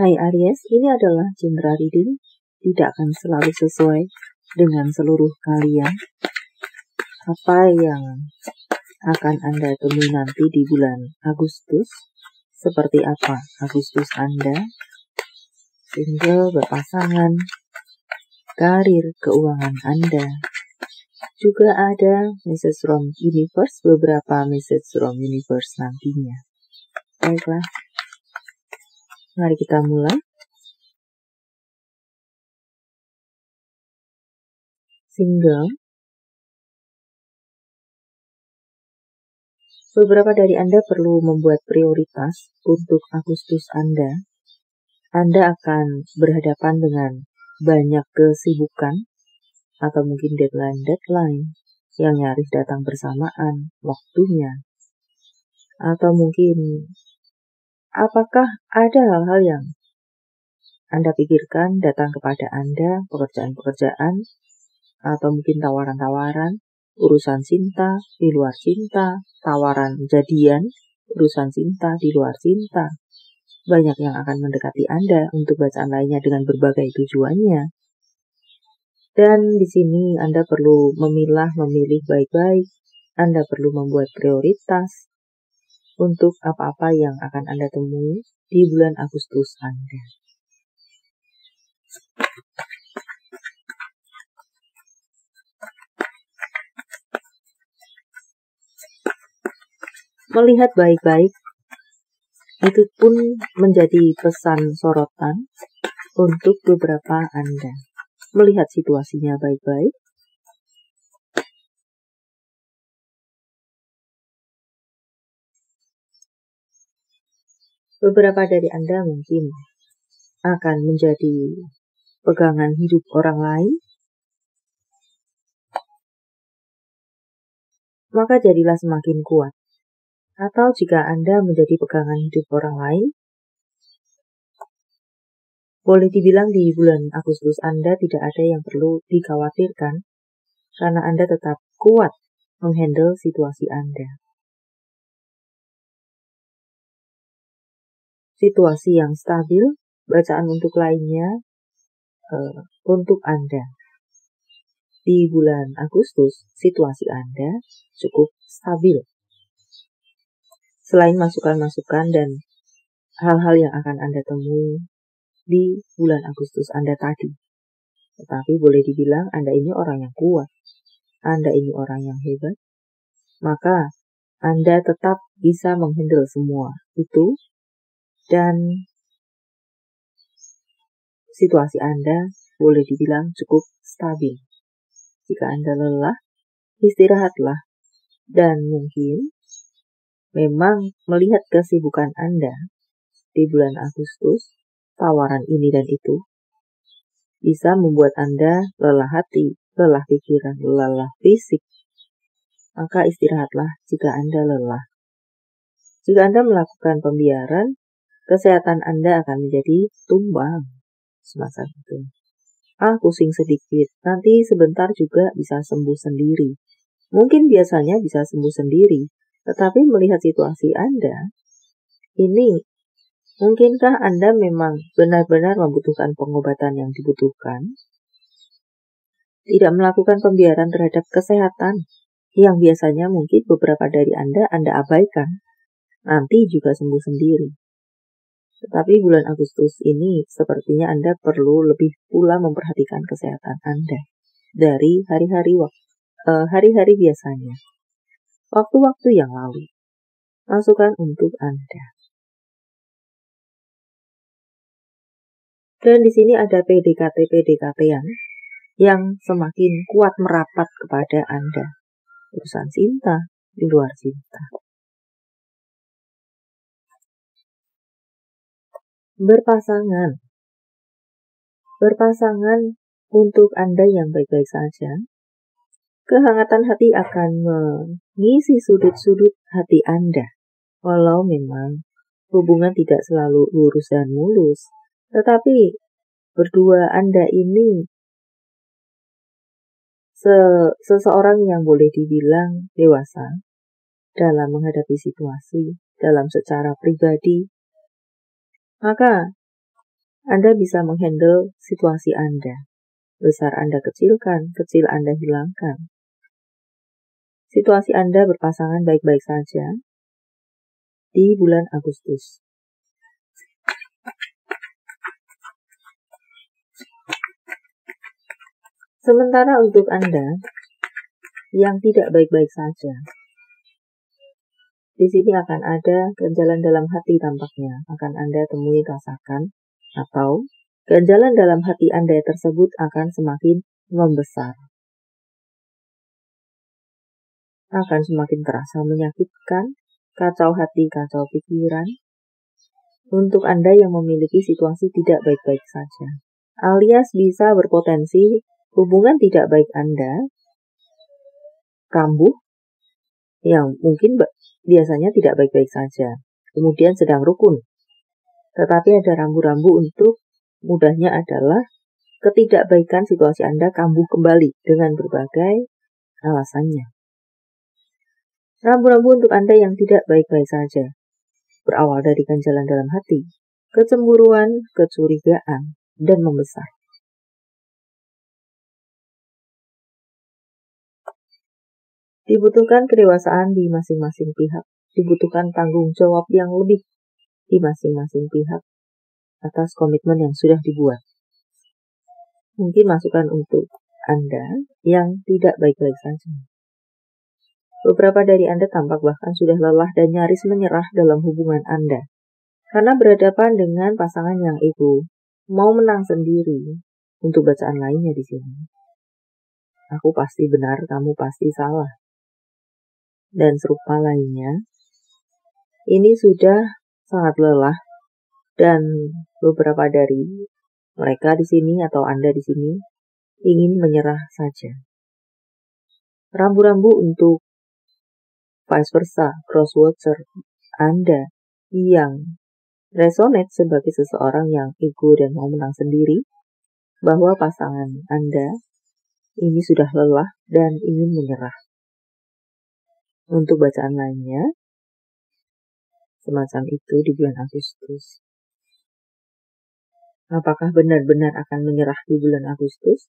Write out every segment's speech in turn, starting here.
Hai Aries, ini adalah general reading. Tidak akan selalu sesuai dengan seluruh kalian. Apa yang akan Anda temui nanti di bulan Agustus? Seperti apa Agustus Anda? Single, berpasangan, karir, keuangan Anda. Juga ada message from universe, beberapa message from universe nantinya. Baiklah, Mari kita mulai. Single. Beberapa dari Anda perlu membuat prioritas untuk Agustus Anda. Anda akan berhadapan dengan banyak kesibukan atau mungkin deadline-deadline yang nyaris datang bersamaan waktunya. Atau mungkin Apakah ada hal-hal yang Anda pikirkan datang kepada Anda, pekerjaan-pekerjaan, atau mungkin tawaran-tawaran, urusan cinta, di luar cinta, tawaran jadian, urusan cinta, di luar cinta. Banyak yang akan mendekati Anda untuk bacaan lainnya dengan berbagai tujuannya. Dan di sini Anda perlu memilah, memilih baik-baik. Anda perlu membuat prioritas, untuk apa-apa yang akan Anda temui di bulan Agustus Anda. Melihat baik-baik, itu pun menjadi pesan sorotan untuk beberapa Anda. Melihat situasinya baik-baik, Beberapa dari Anda mungkin akan menjadi pegangan hidup orang lain, maka jadilah semakin kuat. Atau jika Anda menjadi pegangan hidup orang lain, boleh dibilang di bulan Agustus Anda tidak ada yang perlu dikhawatirkan, karena Anda tetap kuat menghandle situasi Anda. Situasi yang stabil, bacaan untuk lainnya uh, untuk Anda. Di bulan Agustus, situasi Anda cukup stabil. Selain masukan-masukan dan hal-hal yang akan Anda temui di bulan Agustus Anda tadi. Tetapi boleh dibilang Anda ini orang yang kuat. Anda ini orang yang hebat. Maka Anda tetap bisa menghandle semua itu dan situasi Anda boleh dibilang cukup stabil. Jika Anda lelah, istirahatlah dan mungkin memang melihat kesibukan Anda di bulan Agustus, tawaran ini dan itu bisa membuat Anda lelah hati, lelah pikiran, lelah fisik. Maka istirahatlah jika Anda lelah. Jika Anda melakukan pembiaran, kesehatan Anda akan menjadi tumbang semasa itu. Ah, pusing sedikit, nanti sebentar juga bisa sembuh sendiri. Mungkin biasanya bisa sembuh sendiri, tetapi melihat situasi Anda, ini mungkinkah Anda memang benar-benar membutuhkan pengobatan yang dibutuhkan? Tidak melakukan pembiaran terhadap kesehatan yang biasanya mungkin beberapa dari Anda Anda abaikan, nanti juga sembuh sendiri. Tetapi bulan Agustus ini sepertinya Anda perlu lebih pula memperhatikan kesehatan Anda dari hari-hari uh, hari-hari biasanya. Waktu-waktu yang lalu. Masukan untuk Anda. Dan di sini ada PDKT-PDKT yang yang semakin kuat merapat kepada Anda. Urusan cinta, di luar cinta. Berpasangan. Berpasangan untuk Anda yang baik-baik saja. Kehangatan hati akan mengisi sudut-sudut hati Anda. Walau memang hubungan tidak selalu lurus dan mulus, tetapi berdua Anda ini se seseorang yang boleh dibilang dewasa dalam menghadapi situasi, dalam secara pribadi maka Anda bisa menghandle situasi Anda. Besar Anda kecilkan, kecil Anda hilangkan. Situasi Anda berpasangan baik-baik saja di bulan Agustus. Sementara untuk Anda yang tidak baik-baik saja, di sini akan ada ganjalan dalam hati tampaknya, akan Anda temui rasakan, atau ganjalan dalam hati Anda tersebut akan semakin membesar. Akan semakin terasa menyakitkan, kacau hati, kacau pikiran. Untuk Anda yang memiliki situasi tidak baik-baik saja, alias bisa berpotensi hubungan tidak baik Anda kambuh yang mungkin biasanya tidak baik-baik saja, kemudian sedang rukun. Tetapi ada rambu-rambu untuk mudahnya adalah ketidakbaikan situasi Anda kambuh kembali dengan berbagai alasannya. Rambu-rambu untuk Anda yang tidak baik-baik saja berawal dari ganjalan dalam hati, kecemburuan, kecurigaan, dan membesar. Dibutuhkan kedewasaan di masing-masing pihak, dibutuhkan tanggung jawab yang lebih di masing-masing pihak atas komitmen yang sudah dibuat. Mungkin masukan untuk Anda yang tidak baik-baik saja. Beberapa dari Anda tampak bahkan sudah lelah dan nyaris menyerah dalam hubungan Anda. Karena berhadapan dengan pasangan yang ego, mau menang sendiri untuk bacaan lainnya di sini. Aku pasti benar, kamu pasti salah. Dan serupa lainnya, ini sudah sangat lelah dan beberapa dari mereka di sini atau Anda di sini ingin menyerah saja. Rambu-rambu untuk vice versa crosswatcher Anda yang resonate sebagai seseorang yang ego dan mau menang sendiri bahwa pasangan Anda ini sudah lelah dan ingin menyerah. Untuk bacaan lainnya, semacam itu di bulan Agustus. Apakah benar-benar akan menyerah di bulan Agustus?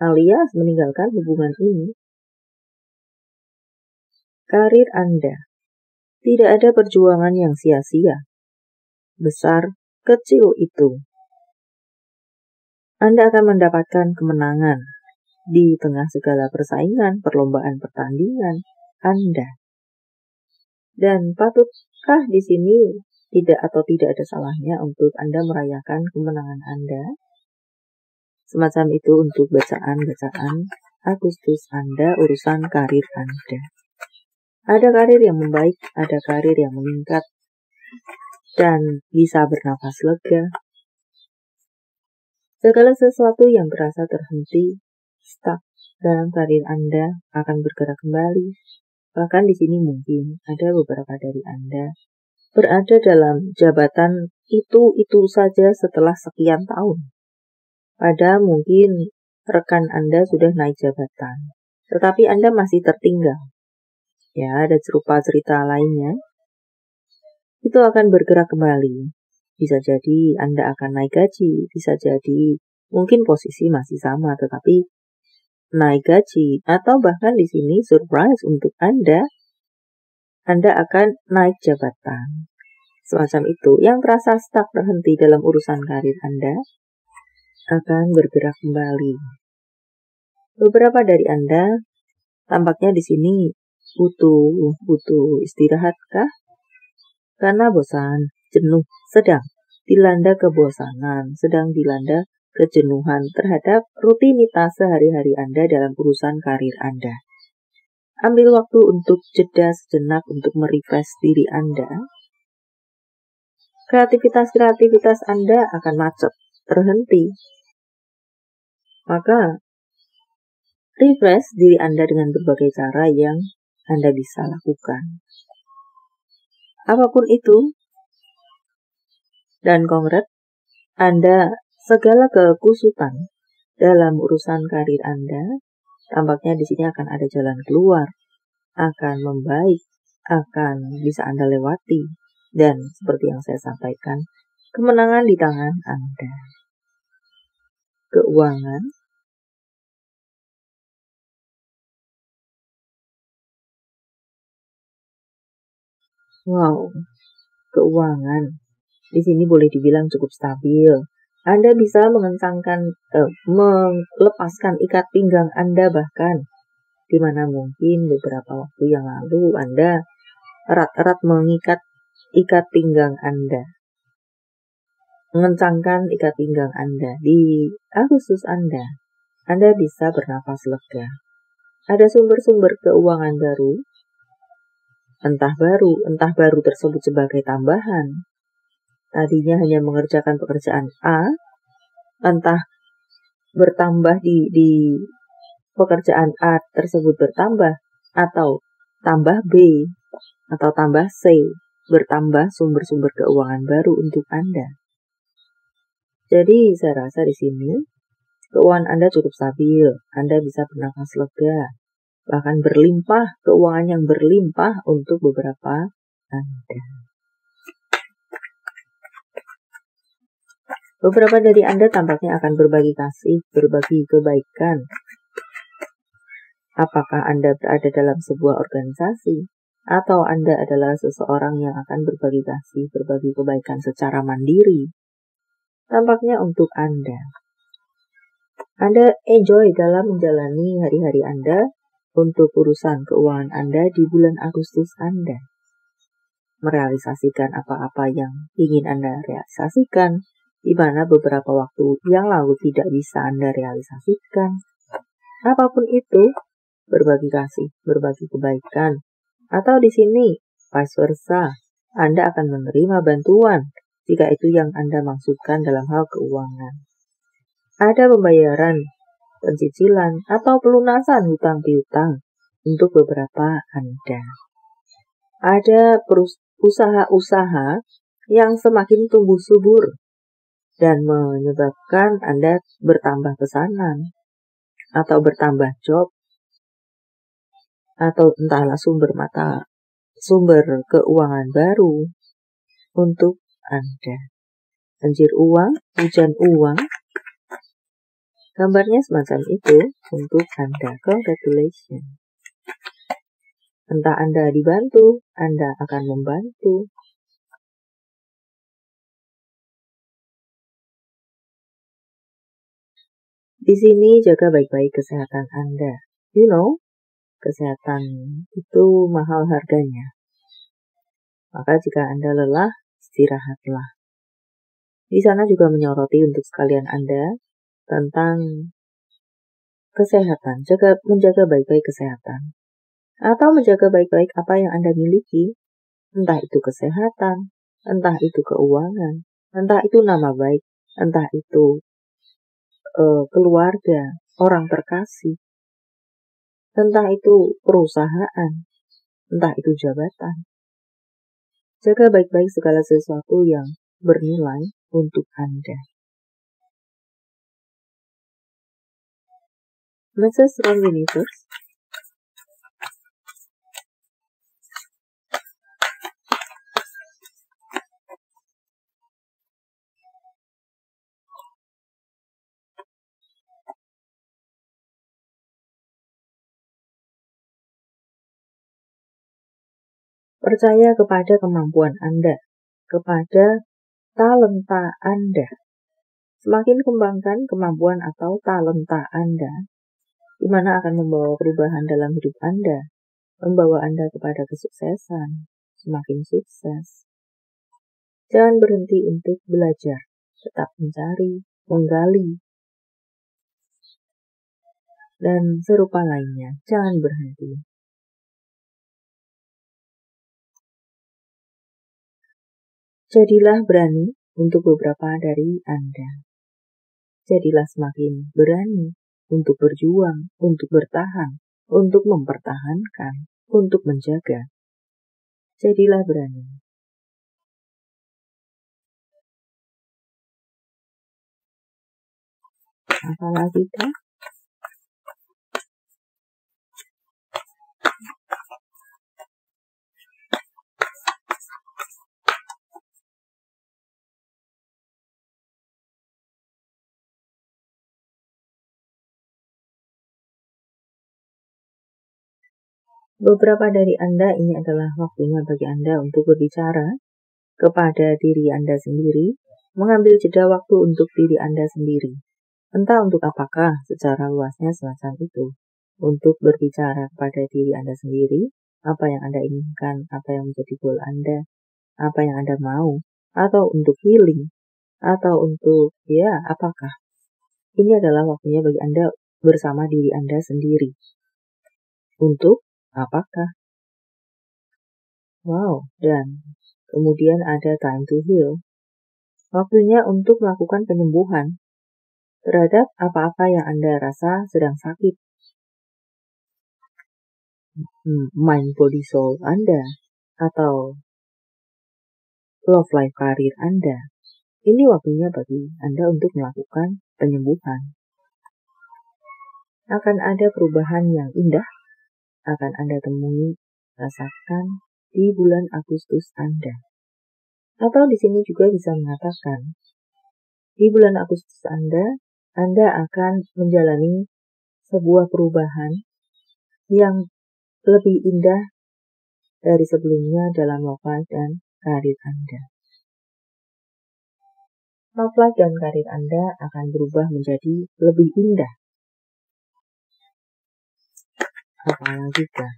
Alias meninggalkan hubungan ini? Karir Anda tidak ada perjuangan yang sia-sia. Besar, kecil itu. Anda akan mendapatkan kemenangan di tengah segala persaingan, perlombaan, pertandingan Anda. Dan patutkah di sini tidak atau tidak ada salahnya untuk Anda merayakan kemenangan Anda? Semacam itu untuk bacaan-bacaan Agustus Anda, urusan karir Anda. Ada karir yang membaik, ada karir yang meningkat, dan bisa bernafas lega. Segala sesuatu yang terasa terhenti, stuck dalam karir Anda akan bergerak kembali Bahkan di sini mungkin ada beberapa dari Anda berada dalam jabatan itu-itu saja setelah sekian tahun. Pada mungkin rekan Anda sudah naik jabatan, tetapi Anda masih tertinggal. Ya, ada serupa cerita lainnya. Itu akan bergerak kembali. Bisa jadi Anda akan naik gaji, bisa jadi mungkin posisi masih sama, tetapi naik gaji, atau bahkan di sini surprise untuk Anda, Anda akan naik jabatan. Semacam itu, yang terasa stuck terhenti dalam urusan karir Anda, akan bergerak kembali. Beberapa dari Anda tampaknya di sini butuh butuh istirahatkah? Karena bosan, jenuh, sedang dilanda kebosanan, sedang dilanda kejenuhan terhadap rutinitas sehari-hari Anda dalam urusan karir Anda. Ambil waktu untuk jeda sejenak untuk merefresh diri Anda. Kreativitas-kreativitas Anda akan macet, terhenti. Maka, refresh diri Anda dengan berbagai cara yang Anda bisa lakukan. Apa pun itu, dan kongret, Anda segala kekusutan dalam urusan karir Anda, tampaknya di sini akan ada jalan keluar, akan membaik, akan bisa Anda lewati, dan seperti yang saya sampaikan, Kemenangan di tangan Anda. Keuangan Wow, keuangan. Di sini boleh dibilang cukup stabil. Anda bisa mengencangkan, eh, melepaskan ikat pinggang Anda bahkan, di mana mungkin beberapa waktu yang lalu Anda erat-erat mengikat ikat pinggang Anda. Mengencangkan ikat pinggang Anda di Agustus Anda. Anda bisa bernafas lega. Ada sumber-sumber keuangan baru entah baru, entah baru tersebut sebagai tambahan. Tadinya hanya mengerjakan pekerjaan A, entah bertambah di, di pekerjaan A tersebut bertambah, atau tambah B, atau tambah C, bertambah sumber-sumber keuangan baru untuk Anda. Jadi saya rasa di sini keuangan Anda cukup stabil, Anda bisa bernafas lega, bahkan berlimpah, keuangan yang berlimpah untuk beberapa Anda. Beberapa dari Anda tampaknya akan berbagi kasih, berbagi kebaikan. Apakah Anda berada dalam sebuah organisasi, atau Anda adalah seseorang yang akan berbagi kasih, berbagi kebaikan secara mandiri? Tampaknya untuk Anda. Anda enjoy dalam menjalani hari-hari Anda untuk urusan keuangan Anda di bulan Agustus Anda. Merealisasikan apa-apa yang ingin Anda realisasikan, di mana beberapa waktu yang lalu tidak bisa Anda realisasikan. Apa pun itu, berbagi kasih, berbagi kebaikan, atau di sini vice versa, Anda akan menerima bantuan jika itu yang Anda maksudkan dalam hal keuangan. Ada pembayaran pencicilan, atau pelunasan hutang piutang untuk beberapa Anda. Ada usaha-usaha yang semakin tumbuh subur dan menyebabkan Anda bertambah pesanan atau bertambah job atau entahlah sumber mata sumber keuangan baru untuk Anda. Banjir uang, hujan uang, Gambarnya semacam itu untuk Anda. Congratulations. Entah Anda dibantu, Anda akan membantu. Di sini jaga baik-baik kesehatan Anda. You know, kesehatan itu mahal harganya. Maka jika Anda lelah, istirahatlah. Di sana juga menyoroti untuk sekalian Anda tentang kesehatan, jaga menjaga baik-baik kesehatan, atau menjaga baik-baik apa yang Anda miliki, entah itu kesehatan, entah itu keuangan, entah itu nama baik, entah itu uh, keluarga, orang terkasih, entah itu perusahaan, entah itu jabatan. Jaga baik-baik segala sesuatu yang bernilai untuk Anda. Mrs. Ron Universe Percaya kepada kemampuan Anda, kepada talenta Anda. Semakin kembangkan kemampuan atau talenta Anda, di mana akan membawa perubahan dalam hidup Anda, membawa Anda kepada kesuksesan, semakin sukses. Jangan berhenti untuk belajar, tetap mencari, menggali, dan serupa lainnya. Jangan berhenti. Jadilah berani untuk beberapa dari Anda. Jadilah semakin berani untuk berjuang, untuk bertahan, untuk mempertahankan, untuk menjaga. Jadilah berani. Apalagi kah? Beberapa dari Anda ini adalah waktunya bagi Anda untuk berbicara kepada diri Anda sendiri, mengambil jeda waktu untuk diri Anda sendiri. Entah untuk apakah secara luasnya semacam itu. Untuk berbicara kepada diri Anda sendiri, apa yang Anda inginkan, apa yang menjadi goal Anda, apa yang Anda mau, atau untuk healing, atau untuk, ya, apakah. Ini adalah waktunya bagi Anda bersama diri Anda sendiri. Untuk apakah? Wow, dan kemudian ada time to heal. Waktunya untuk melakukan penyembuhan terhadap apa-apa yang Anda rasa sedang sakit Hmm, mind body soul Anda atau love life karir Anda. Ini waktunya bagi Anda untuk melakukan penyembuhan. Akan ada perubahan yang indah akan Anda temui, rasakan di bulan Agustus Anda. Atau di sini juga bisa mengatakan, di bulan Agustus Anda, Anda akan menjalani sebuah perubahan yang lebih indah dari sebelumnya dalam life dan karir Anda. Love life dan karir Anda akan berubah menjadi lebih indah. Apalagi kan?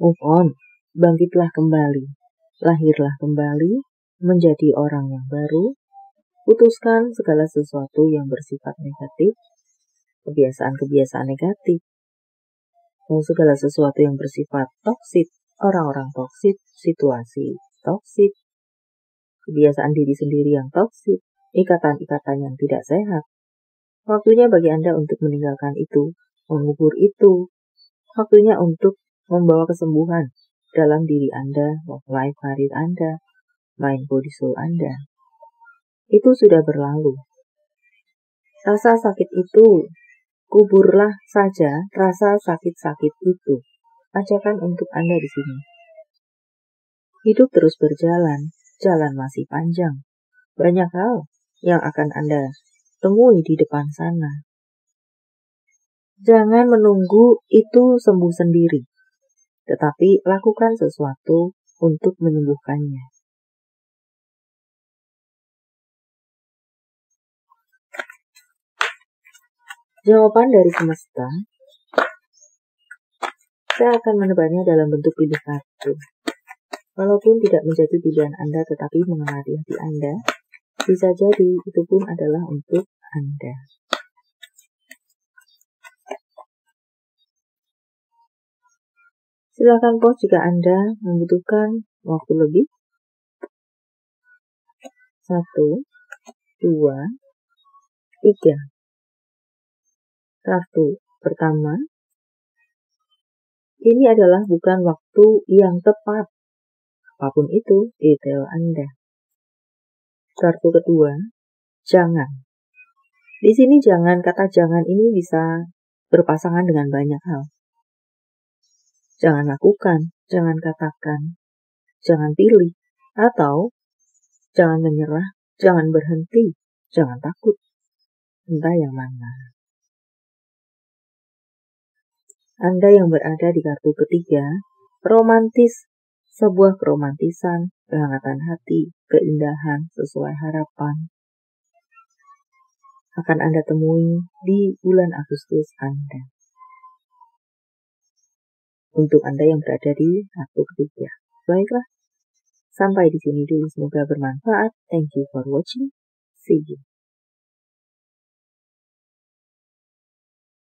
Move on, bangkitlah kembali, lahirlah kembali, menjadi orang yang baru, putuskan segala sesuatu yang bersifat negatif, kebiasaan-kebiasaan negatif, segala sesuatu yang bersifat toksik, orang-orang toksik, situasi toksik, kebiasaan diri sendiri yang toksik, ikatan-ikatan yang tidak sehat. Waktunya bagi Anda untuk meninggalkan itu, mengubur itu. Waktunya untuk membawa kesembuhan dalam diri Anda, life karir Anda, mind body soul Anda. Itu sudah berlalu. Rasa sakit itu, kuburlah saja rasa sakit-sakit itu. Ajakan untuk Anda di sini. Hidup terus berjalan, jalan masih panjang. Banyak hal yang akan Anda temui di depan sana. Jangan menunggu itu sembuh sendiri tetapi lakukan sesuatu untuk menyembuhkannya. Jawaban dari semesta, saya akan menebarnya dalam bentuk pilih kartu. Walaupun tidak menjadi pilihan Anda tetapi mengamati hati Anda, bisa jadi itu pun adalah untuk Anda. Silakan pause jika Anda membutuhkan waktu lebih. Satu, dua, tiga. Kartu pertama, ini adalah bukan waktu yang tepat. Apa pun itu, detail Anda. Kartu kedua, jangan. Di sini jangan, kata jangan ini bisa berpasangan dengan banyak hal. Jangan lakukan, jangan katakan, jangan pilih, atau jangan menyerah, jangan berhenti, jangan takut. Entah yang mana. Anda yang berada di kartu ketiga, romantis, sebuah keromantisan, kehangatan hati, keindahan sesuai harapan, akan Anda temui di bulan Agustus Anda untuk Anda yang berada di kartu ketiga. Baiklah, sampai di sini dulu. Semoga bermanfaat. Thank you for watching. See you.